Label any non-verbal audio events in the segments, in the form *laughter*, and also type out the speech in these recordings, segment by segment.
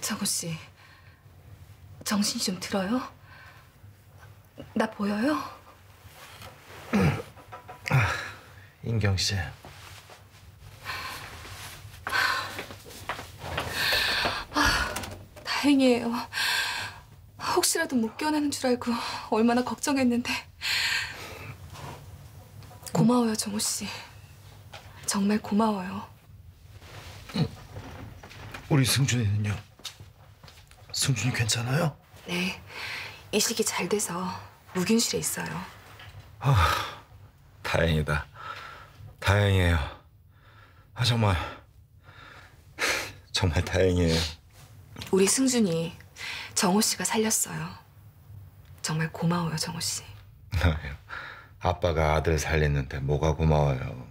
정우 씨, 정신이 좀 들어요? 나 보여요? *clears throat* 인경 씨. 다행이에요. 혹시라도 못 깨어나는 줄 알고 얼마나 걱정했는데. 고마워요, 정우 씨. 정말 고마워요. 우리 승준이는요? 승준이 괜찮아요? 네, 이식이 잘 돼서 무균실에 있어요. 다행이다. 다행이에요. 아 정말 정말 다행이에요. 우리 승준이 정호 씨가 살렸어요. 정말 고마워요, 정호 씨. 아빠가 아들 살렸는데 뭐가 고마워요.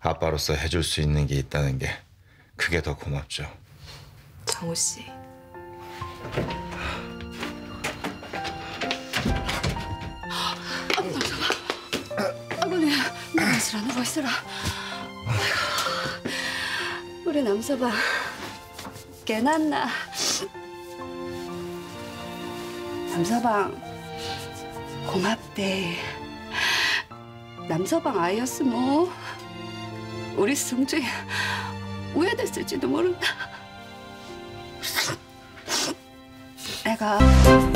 아빠로서 해줄 수 있는 게 있다는 게 그게 더 고맙죠. 정호 씨. 아버님, 있으라, 누워 있으라. 아이고, 우리 남서방 깨났나? 남서방 고맙대. 남서방 아이였으면 우리 승주이 후회됐을지도 모른다. 내가